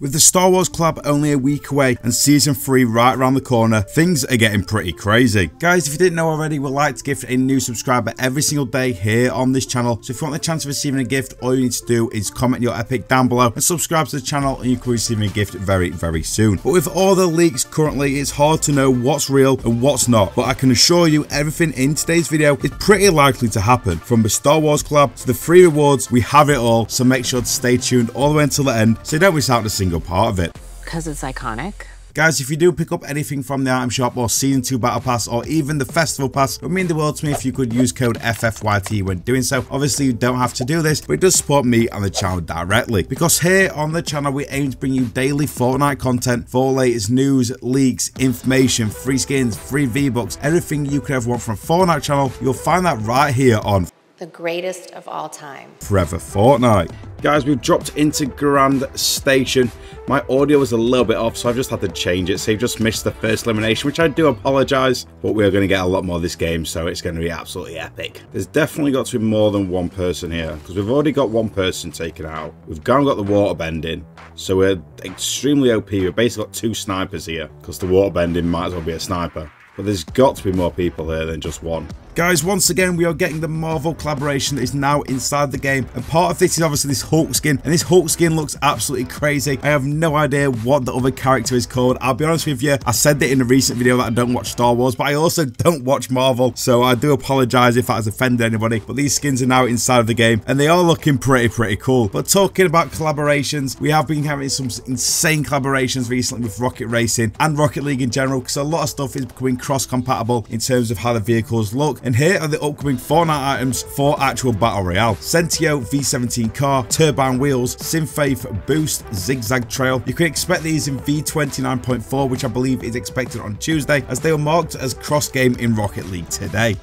With the Star Wars collab only a week away and season 3 right around the corner, things are getting pretty crazy. Guys, if you didn't know already, we like to gift a new subscriber every single day here on this channel. So if you want the chance of receiving a gift, all you need to do is comment your epic down below and subscribe to the channel and you can receive a gift very, very soon. But with all the leaks currently, it's hard to know what's real and what's not. But I can assure you everything in today's video is pretty likely to happen. From the Star Wars collab to the free rewards, we have it all. So make sure to stay tuned all the way until the end so you don't miss out on a single part of it. Because it's iconic. Guys, if you do pick up anything from the item shop or Season 2 Battle Pass or even the Festival Pass, it would mean the world to me if you could use code FFYT when doing so. Obviously, you don't have to do this, but it does support me and the channel directly. Because here on the channel, we aim to bring you daily Fortnite content for latest news, leaks, information, free skins, free V-Bucks, everything you could ever want from Fortnite channel, you'll find that right here on the greatest of all time. Forever Fortnite. Guys, we've dropped into Grand Station. My audio was a little bit off, so I've just had to change it. So you've just missed the first elimination, which I do apologise. But we are going to get a lot more this game, so it's going to be absolutely epic. There's definitely got to be more than one person here, because we've already got one person taken out. We've gone got the water bending, so we're extremely OP. We've basically got two snipers here, because the water bending might as well be a sniper. But there's got to be more people here than just one. Guys, once again, we are getting the Marvel collaboration that is now inside the game. And part of this is obviously this Hulk skin. And this Hulk skin looks absolutely crazy. I have no idea what the other character is called. I'll be honest with you, I said that in a recent video that I don't watch Star Wars, but I also don't watch Marvel. So I do apologize if that has offended anybody. But these skins are now inside of the game. And they are looking pretty, pretty cool. But talking about collaborations, we have been having some insane collaborations recently with Rocket Racing and Rocket League in general. Because a lot of stuff is becoming cross-compatible in terms of how the vehicles look. And here are the upcoming Fortnite items for actual Battle Royale. Centio V17 car, turbine wheels, Synfaith boost, zigzag trail. You can expect these in V29.4, which I believe is expected on Tuesday, as they were marked as cross-game in Rocket League today.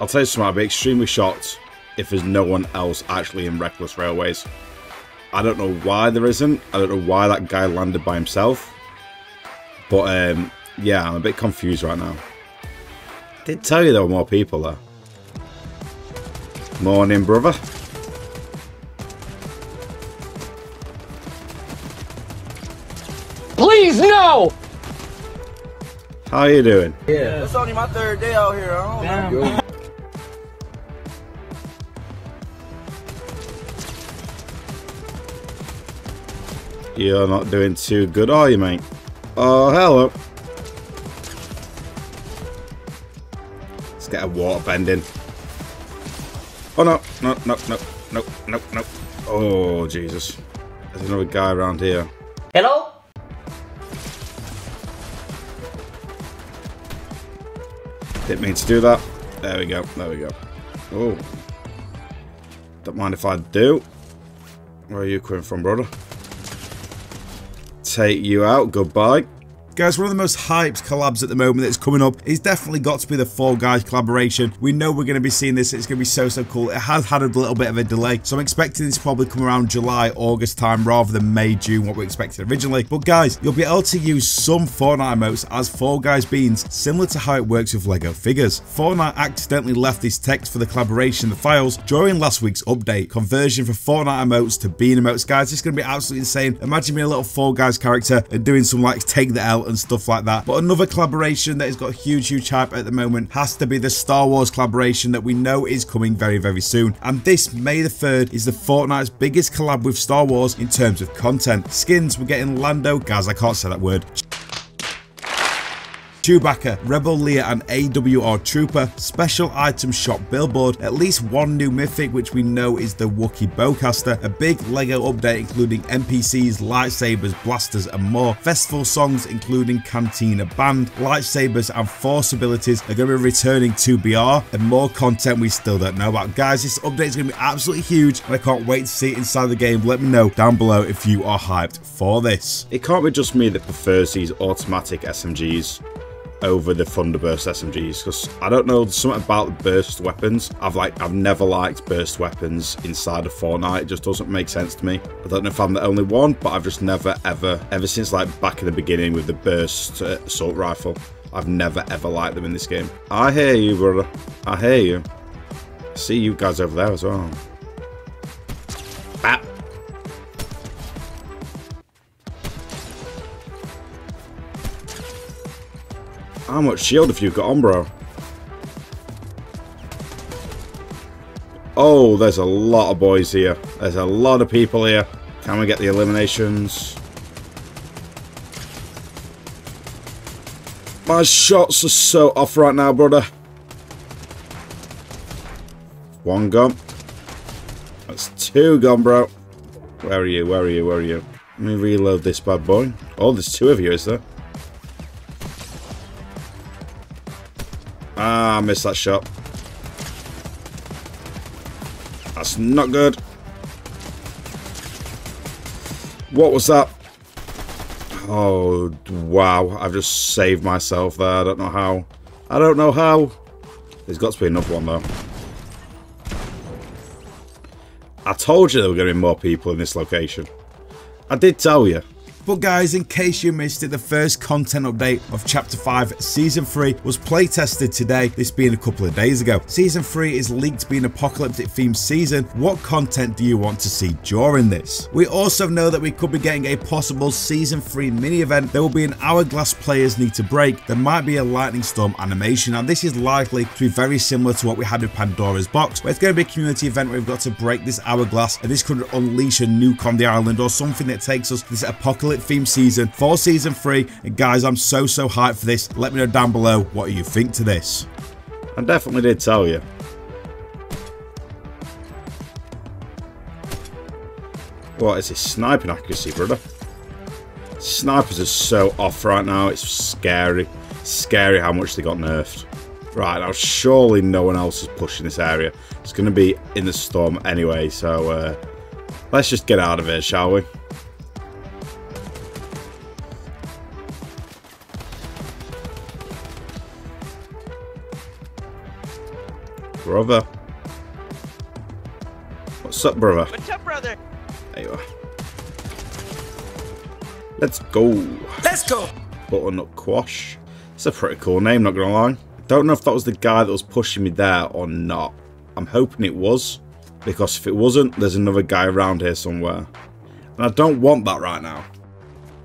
I'll tell you something, I'd be extremely shocked if there's no one else actually in Reckless Railways. I don't know why there isn't. I don't know why that guy landed by himself. But um, yeah, I'm a bit confused right now did tell you there were more people there. Morning, brother. Please, no! How are you doing? Yeah. It's only my third day out here. I don't know. You're not doing too good, are you, mate? Oh, hello. Let's get a water bending. Oh no, no, no, no, no, no, no. Oh Jesus. There's another guy around here. Hello? Didn't mean to do that. There we go, there we go. Oh. Don't mind if I do. Where are you coming from, brother? Take you out, goodbye. Guys, one of the most hyped collabs at the moment that's coming up is definitely got to be the Fall Guys collaboration. We know we're going to be seeing this. It's going to be so, so cool. It has had a little bit of a delay, so I'm expecting this to probably come around July, August time rather than May, June, what we expected originally. But guys, you'll be able to use some Fortnite emotes as Fall Guys beans, similar to how it works with LEGO figures. Fortnite accidentally left this text for the collaboration in the files during last week's update. Conversion for Fortnite emotes to bean emotes. Guys, is going to be absolutely insane. Imagine being a little Fall Guys character and doing some like take the L and stuff like that. But another collaboration that has got huge, huge hype at the moment has to be the Star Wars collaboration that we know is coming very, very soon. And this May the 3rd is the Fortnite's biggest collab with Star Wars in terms of content. Skins, we're getting Lando, guys, I can't say that word. Chewbacca, Rebel Leia and AWR Trooper, special item shop billboard, at least one new mythic which we know is the Wookiee Bowcaster, a big LEGO update including NPCs, lightsabers, blasters and more, festival songs including Cantina Band, lightsabers and force abilities are going to be returning to BR and more content we still don't know about. Guys, this update is going to be absolutely huge and I can't wait to see it inside the game. Let me know down below if you are hyped for this. It can't be just me that prefers these automatic SMGs over the Thunderburst SMGs because I don't know something about burst weapons. I've like I've never liked burst weapons inside of Fortnite. It just doesn't make sense to me. I don't know if I'm the only one, but I've just never ever ever since like back in the beginning with the burst uh, assault rifle. I've never ever liked them in this game. I hear you, brother. I hear you. see you guys over there as well. How much shield have you got on, bro? Oh, there's a lot of boys here. There's a lot of people here. Can we get the eliminations? My shots are so off right now, brother. One gun. That's two gone, bro. Where are you? Where are you? Where are you? Let me reload this bad boy. Oh, there's two of you, is there? Ah, I missed that shot. That's not good. What was that? Oh, wow. I've just saved myself there. I don't know how. I don't know how. There's got to be another one, though. I told you there were going to be more people in this location. I did tell you. But guys, in case you missed it, the first content update of Chapter 5 Season 3 was playtested today, this being a couple of days ago. Season 3 is leaked to be an apocalyptic themed season. What content do you want to see during this? We also know that we could be getting a possible Season 3 mini event. There will be an hourglass players need to break. There might be a lightning storm animation and this is likely to be very similar to what we had with Pandora's box where it's going to be a community event where we've got to break this hourglass and this could unleash a nuke on the island or something that takes us to this apocalypse theme season for season three. And guys, I'm so, so hyped for this. Let me know down below what you think to this. I definitely did tell you. What is this sniping accuracy, brother? Snipers are so off right now. It's scary. Scary how much they got nerfed. Right, now surely no one else is pushing this area. It's going to be in the storm anyway, so uh, let's just get out of here, shall we? Brother. What's up, brother? What's up, brother? There you are. Let's go. Let's go. Butternut Quash. It's a pretty cool name, not gonna lie. Don't know if that was the guy that was pushing me there or not. I'm hoping it was. Because if it wasn't, there's another guy around here somewhere. And I don't want that right now.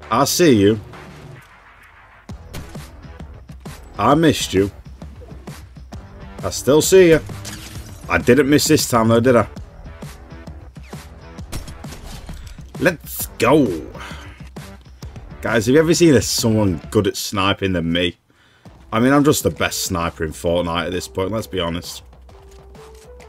I see you. I missed you. I still see you. I didn't miss this time though, did I? Let's go. Guys, have you ever seen someone good at sniping than me? I mean, I'm just the best sniper in Fortnite at this point, let's be honest.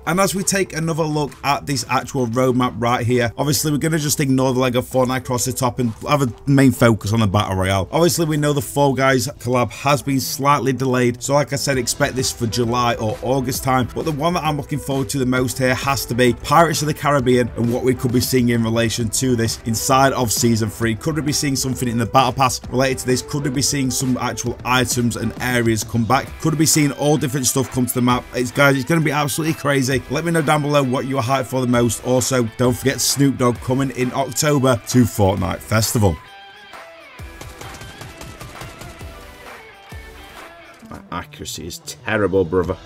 And as we take another look at this actual roadmap right here, obviously we're going to just ignore the Lego Fortnite across the top and have a main focus on the Battle Royale. Obviously we know the Fall Guys collab has been slightly delayed, so like I said, expect this for July or August time, but the one that I'm looking forward to the most here has to be Pirates of the Caribbean and what we could be seeing in relation to this inside of Season 3. Could we be seeing something in the Battle Pass related to this? Could we be seeing some actual items and areas come back? Could we be seeing all different stuff come to the map? It's guys, it's going to be absolutely crazy. Let me know down below what you are hyped for the most. Also, don't forget Snoop Dogg coming in October to Fortnite Festival. My accuracy is terrible, brother.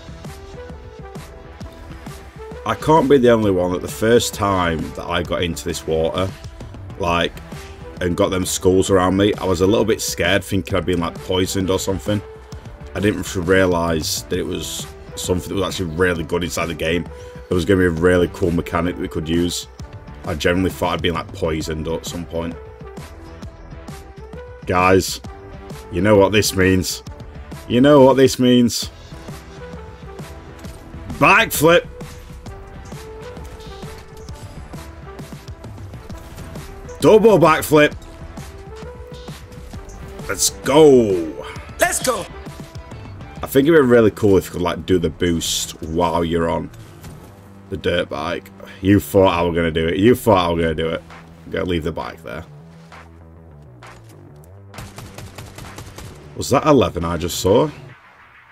I can't be the only one that the first time that I got into this water, like, and got them skulls around me, I was a little bit scared thinking I'd been like poisoned or something. I didn't realise that it was something that was actually really good inside the game. It was going to be a really cool mechanic that we could use. I generally thought I'd be like poisoned at some point. Guys, you know what this means. You know what this means. Backflip! Double backflip! Let's go! Let's go. I think it'd be really cool if you could like do the boost while you're on the dirt bike. You thought I was gonna do it. You thought I was gonna do it. Gotta leave the bike there. Was that 11 I just saw?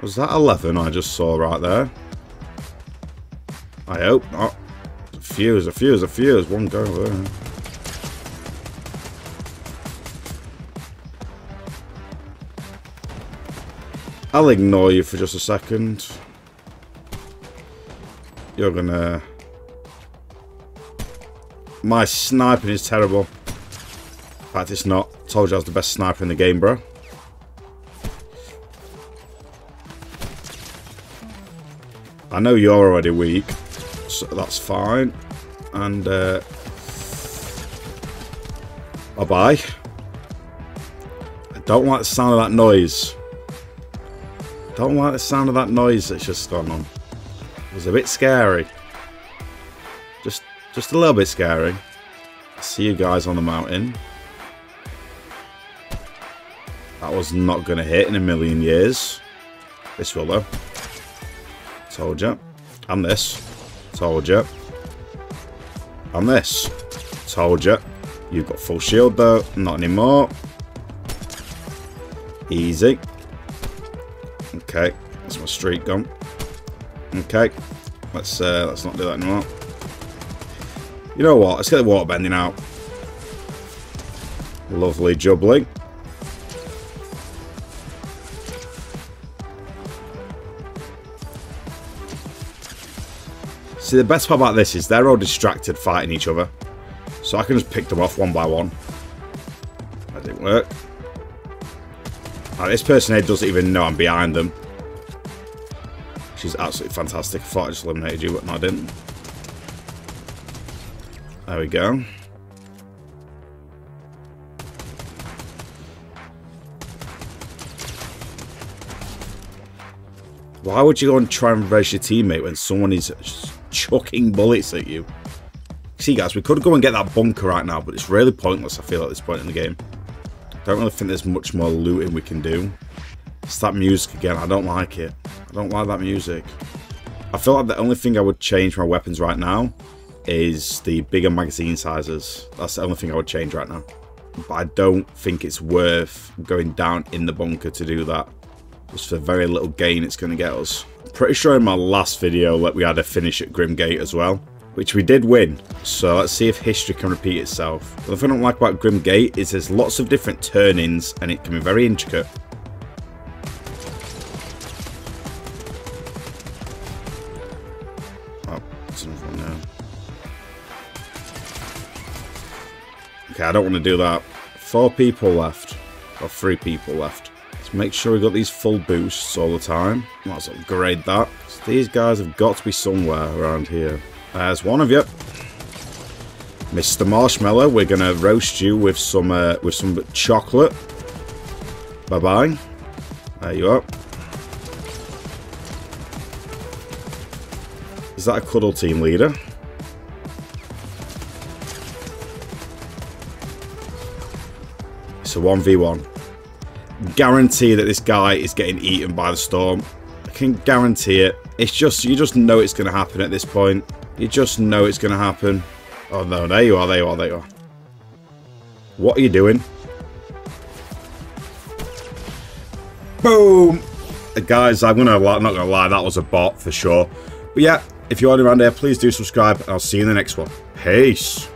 Was that 11 I just saw right there? I hope not. A fuse, a fuse, a fuse. One go there. I'll ignore you for just a second. You're gonna... My sniping is terrible. In fact, it's not. Told you I was the best sniper in the game, bro. I know you're already weak, so that's fine. And, uh... Bye-bye. I don't like the sound of that noise. Don't like the sound of that noise that's just gone on. It was a bit scary. Just, just a little bit scary. See you guys on the mountain. That was not going to hit in a million years. This will though. Told you. And this. Told you. And this. Told you. You've got full shield though. Not anymore. Easy. Okay. That's my streak gone. Okay. Let's uh, let's not do that anymore. You know what? Let's get the water bending out. Lovely jubbly. See, the best part about this is they're all distracted fighting each other. So I can just pick them off one by one. That didn't work. This person here doesn't even know I'm behind them. She's absolutely fantastic. I thought I just eliminated you, but no, I didn't. There we go. Why would you go and try and raise your teammate when someone is chucking bullets at you. See, guys, we could go and get that bunker right now, but it's really pointless, I feel, at this point in the game. I don't really think there's much more looting we can do. It's that music again. I don't like it. I don't like that music. I feel like the only thing I would change my weapons right now is the bigger magazine sizes. That's the only thing I would change right now. But I don't think it's worth going down in the bunker to do that. Just for very little gain it's going to get us pretty sure in my last video that we had a finish at Grim Gate as well, which we did win. So let's see if history can repeat itself. The thing I don't like about Grim Gate is there's lots of different turnings and it can be very intricate. Oh, another one now. Okay, I don't want to do that. Four people left. Or three people left. Let's make sure we got these full boosts all the time. Let's upgrade that. So these guys have got to be somewhere around here. There's one of you. Mr. Marshmallow, we're gonna roast you with some uh, with some chocolate. Bye bye. There you are. Is that a cuddle team leader? It's a 1v1 guarantee that this guy is getting eaten by the storm. I can guarantee it. It's just, you just know it's going to happen at this point. You just know it's going to happen. Oh no, there you are, there you are, there you are. What are you doing? Boom! Uh, guys, I'm gonna I'm not gonna lie, that was a bot for sure. But yeah, if you're around here, please do subscribe, and I'll see you in the next one. Peace!